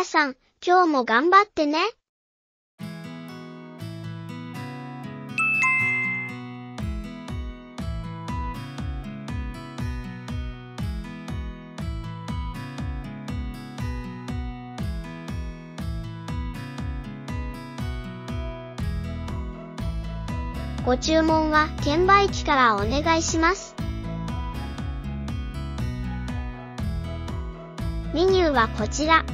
皆さん、今日も頑張ってね。ご注文は券売機からお願いします。メニューはこちら。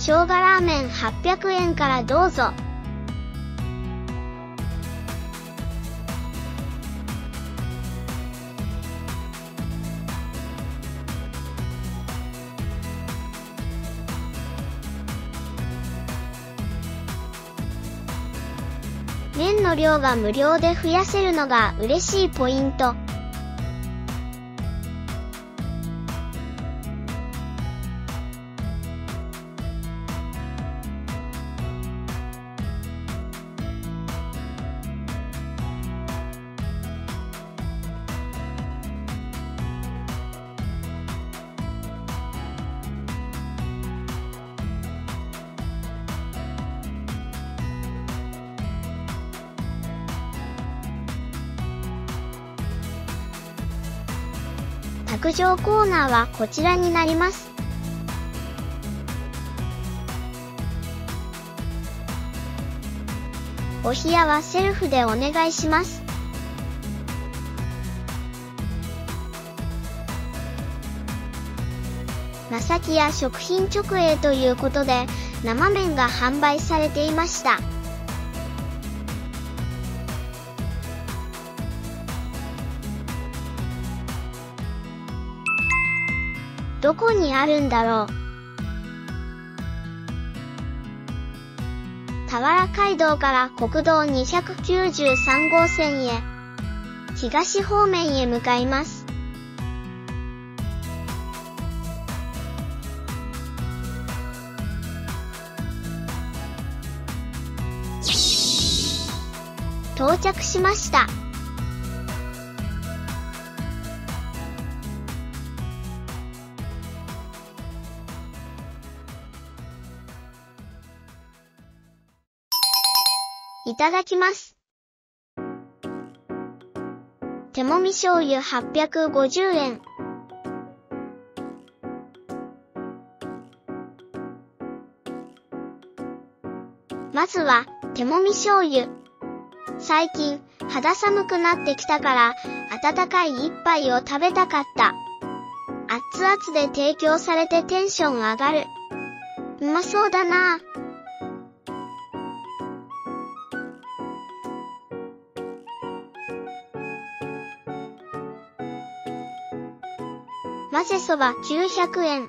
生姜ラーメン800円からどうぞ。麺の量が無料で増やせるのが嬉しいポイント。卓上コーナーはこちらになります。お冷やはセルフでお願いします。まさきや食品直営ということで生麺が販売されていました。どこにあるんだろう？田原街道から国道293号線へ東方面へ向かいます。到着しました。いただきます。手もみ醤油850円。まずは、手もみ醤油。最近、肌寒くなってきたから、温かい一杯を食べたかった。熱々で提供されてテンション上がる。うまそうだなぁ。混ぜそば900円。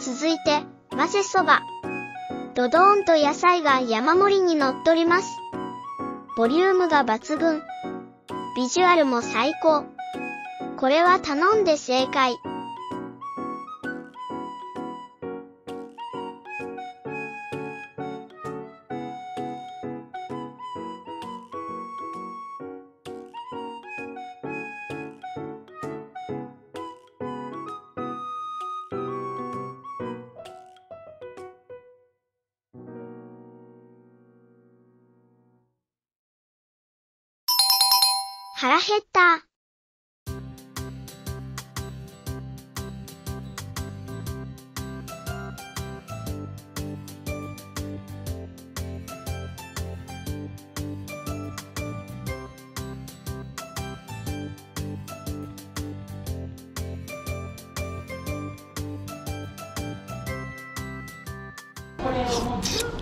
続いて、混ぜそば。ドドーンと野菜が山盛りに乗っ取ります。ボリュームが抜群。ビジュアルも最高。これは頼んで正解。腹減った。これを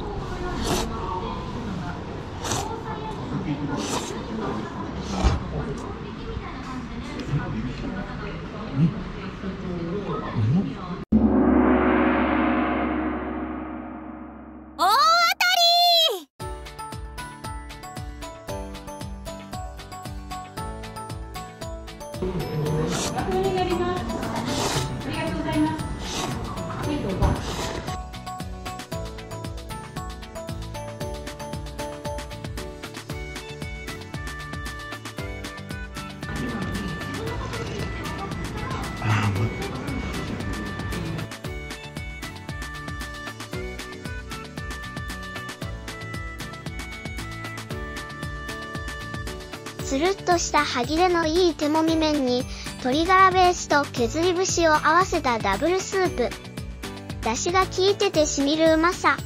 になります。つるっとした歯切れのいい手もみ麺に鶏ガラベースと削り節を合わせたダブルスープ。出汁が効いててしみるうまさ。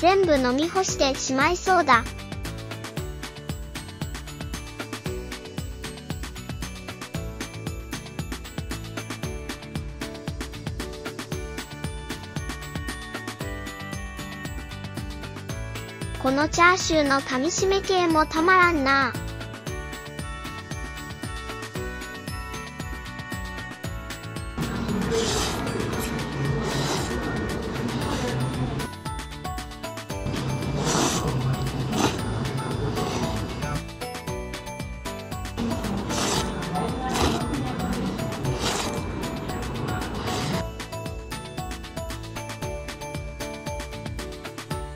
全部飲み干してしまいそうだ。このチャーシューの噛み締め系もたまらんな。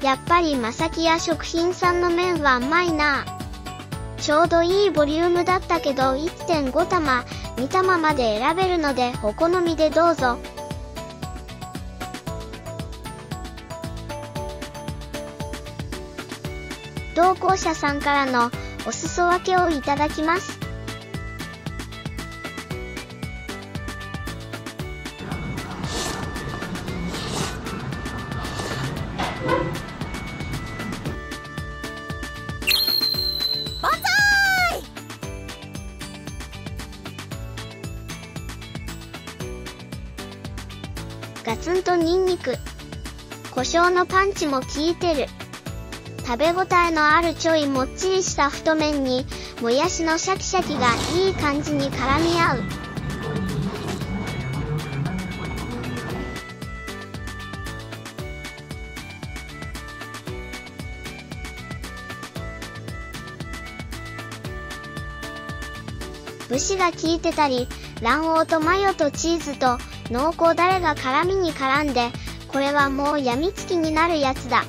やっぱりまさきや食品さんの麺はうまいな。ちょうどいいボリュームだったけど1.5玉、2玉まで選べるのでお好みでどうぞ。同行者さんからのお裾分けをいただきます。ニンニク。胡椒のパンチも効いてる。食べ応えのあるちょいもっちりした太麺に、もやしのシャキシャキがいい感じに絡み合う。節が効いてたり、卵黄とマヨとチーズと濃厚ダレが絡みに絡んで、これはもうやみつきになるやつだ。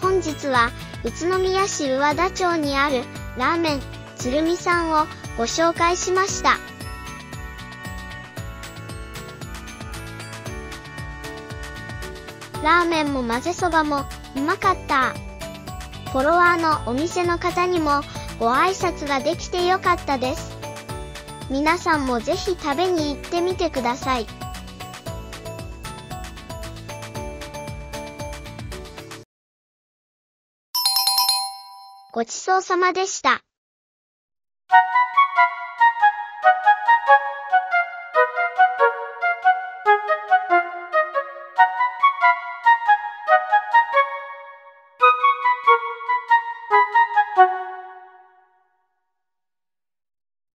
本日は宇都宮市上田町にあるラーメン鶴見さんをご紹介しました。ラーメンも混ぜそばもうまかった。フォロワーのお店の方にもご挨拶ができてよかったです。皆さんもぜひ食べに行ってみてください。ごちそうさまでした。